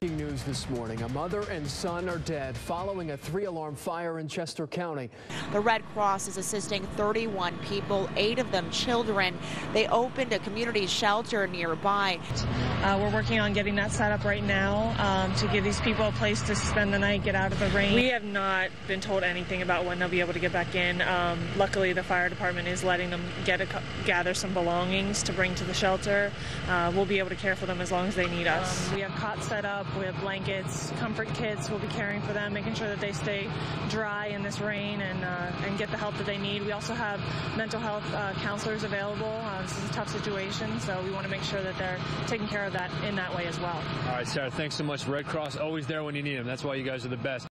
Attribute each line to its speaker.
Speaker 1: Breaking news this morning. A mother and son are dead following a three alarm fire in Chester County.
Speaker 2: The Red Cross is assisting 31 people, eight of them children. They opened a community shelter nearby.
Speaker 3: Uh, we're working on getting that set up right now um, to give these people a place to spend the night, get out of the rain. We have not been told anything about when they'll be able to get back in. Um, luckily, the fire department is letting them get a, gather some belongings to bring to the shelter. Uh, we'll be able to care for them as long as they need us. Um, we have cots set up, we have blankets, comfort kits. We'll be caring for them, making sure that they stay dry in this rain and uh, and get the help that they need. We also have mental health uh, counselors available. Uh, this is a tough situation, so we want to make sure that they're taking care of that in that way as well.
Speaker 4: All right, Sarah, thanks so much. Red Cross always there when you need them. That's why you guys are the best.